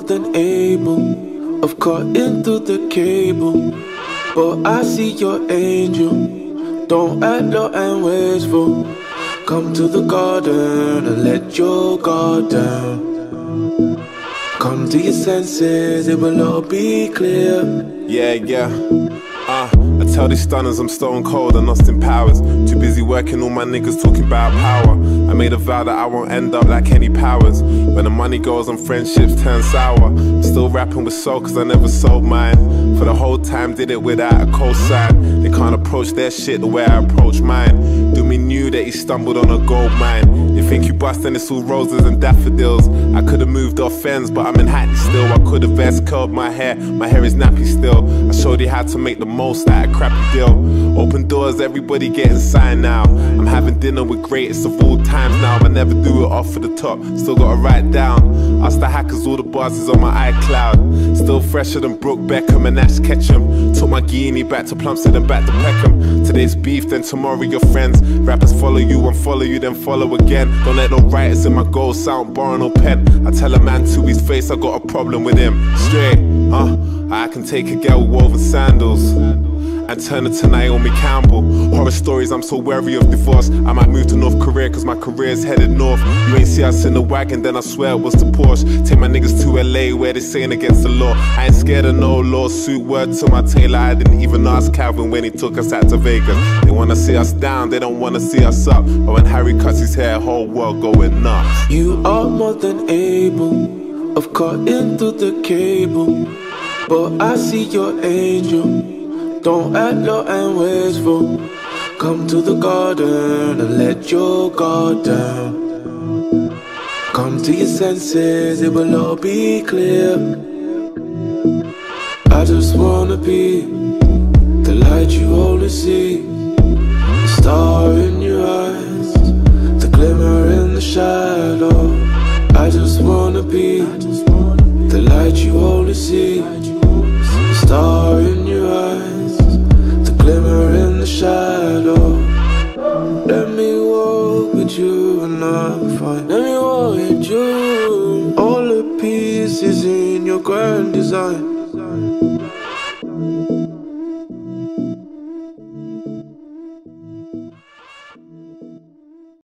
more than able of cutting through the cable. But I see your angel. Don't act low and wasteful. Come to the garden and let your guard down. Come to your senses, it will all be clear. Yeah, yeah. Uh, I tell these stunners I'm stone cold and Austin Powers. Too busy working, all my niggas talking about power. I made a vow that I won't end up like Kenny Powers. When the money goes and friendships turn sour. I'm still rapping with soul cause I never sold mine. For the whole time, did it without a cosign. They can't approach their shit the way I approach mine. Do me knew that he stumbled on a gold mine. You bust it's all roses and daffodils. I could've moved off fence, but I'm in Hackney still. I could've best curled my hair, my hair is nappy still. I showed you how to make the most out of crappy deal. Open doors, everybody getting signed now. I'm having dinner with greatest of all times now. I never do it off for the top, still gotta write down. Ask the hackers, all the bars is on my iCloud. Still fresher than Brooke Beckham and Ash Ketchum. Took my guinea back to Plumstead and back to Peckham. Today's beef, then tomorrow your friends. Rappers follow you and follow you, then follow again. Don't let no writers in my goals sound boring or pen. I tell a man to his face I got a problem with him. Straight, uh, I can take a girl with woven sandals and turn her to Naomi Campbell. Horror stories, I'm so wary of divorce. I might move to North Korea cause my career's headed north. You ain't see us in the wagon, then I swear it was the Porsche. Take my niggas to LA where they saying against the law. I ain't scared of no lawsuit. Word to my tailor, I didn't even ask Calvin when he took us out to Vegas. They wanna see us down, they don't wanna see us up. But when Harry cuts his hair, whole world going nuts. You are more than able of cutting through the cable. But I see your angel. Don't act low and wasteful. Come to the garden and let your guard down. Come to your senses, it will all be clear. I just wanna be the light you only see. The star in your eyes, the glimmer in the shadow. I just wanna be the light you only see. The star want you and I never wanted you. All the pieces in your grand design.